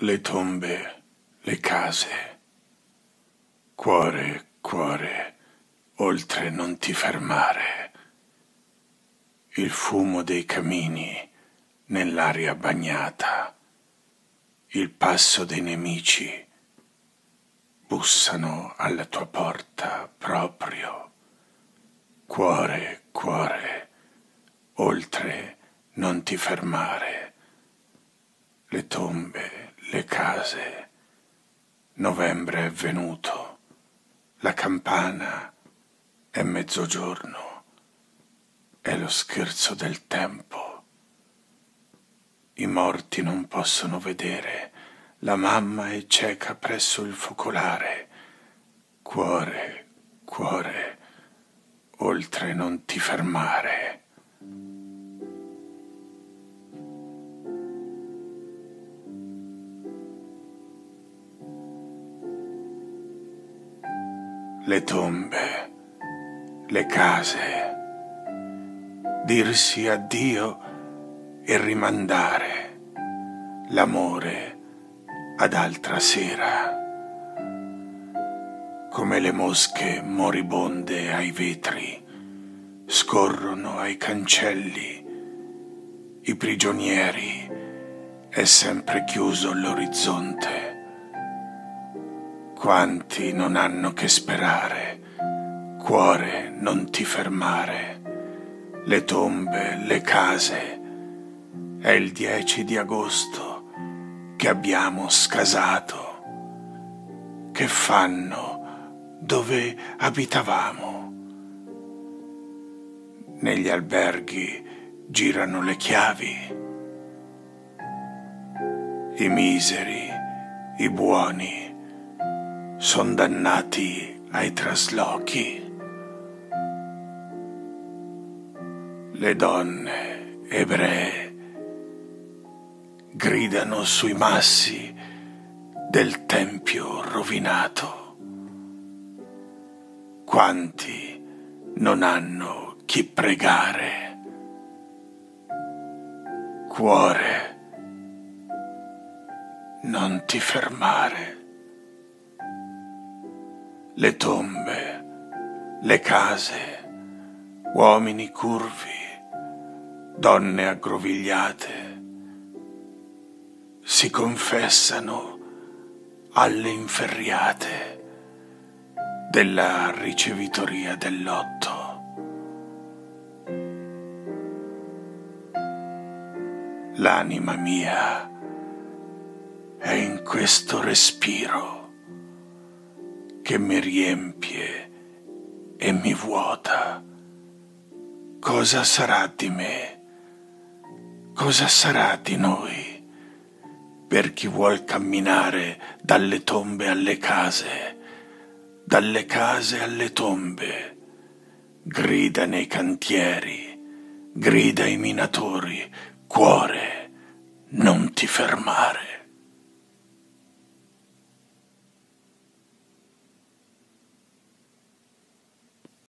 le tombe, le case. Cuore, cuore, oltre non ti fermare. Il fumo dei camini nell'aria bagnata, il passo dei nemici bussano alla tua porta proprio. Cuore, cuore, oltre non ti fermare. Le tombe, le case. Novembre è venuto, la campana è mezzogiorno, è lo scherzo del tempo. I morti non possono vedere, la mamma è cieca presso il focolare. Cuore, cuore, oltre non ti fermare. Le tombe, le case, dirsi addio e rimandare l'amore ad altra sera, come le mosche moribonde ai vetri scorrono ai cancelli, i prigionieri è sempre chiuso l'orizzonte quanti non hanno che sperare, cuore non ti fermare, le tombe, le case, è il 10 di agosto che abbiamo scasato. Che fanno dove abitavamo? Negli alberghi girano le chiavi. I miseri, i buoni, son dannati ai traslochi. Le donne ebree gridano sui massi del tempio rovinato. Quanti non hanno chi pregare. Cuore, non ti fermare le tombe, le case, uomini curvi, donne aggrovigliate, si confessano alle inferriate della ricevitoria del lotto. L'anima mia è in questo respiro che mi riempie e mi vuota. Cosa sarà di me? Cosa sarà di noi? Per chi vuol camminare dalle tombe alle case, dalle case alle tombe, grida nei cantieri, grida ai minatori, cuore, non ti fermare.